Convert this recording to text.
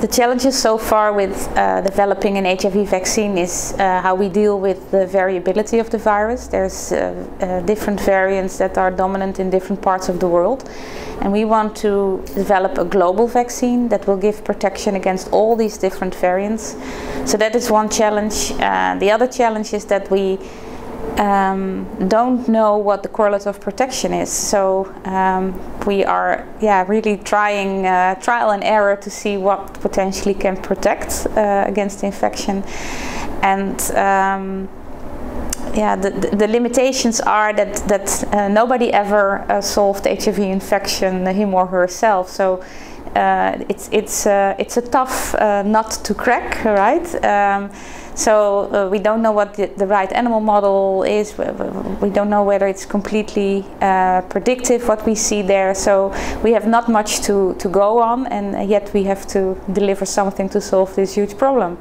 the challenges so far with uh, developing an HIV vaccine is uh, how we deal with the variability of the virus. There's uh, uh, different variants that are dominant in different parts of the world. And we want to develop a global vaccine that will give protection against all these different variants. So that is one challenge. Uh, the other challenge is that we um, don't know what the correlate of protection is. So um, we are, yeah, really trying uh, trial and error to see what potentially can protect uh, against infection, and um, yeah, the, the, limitations are that that uh, nobody ever uh, solved HIV infection him or herself. So. Uh, it's it's uh, it's a tough nut to crack, right? So uh, we don't know what the, the, right animal model is. We don't know whether it's completely uh, predictive what we see there. So we have not much to, to go on and yet we have to deliver something to solve this huge problem.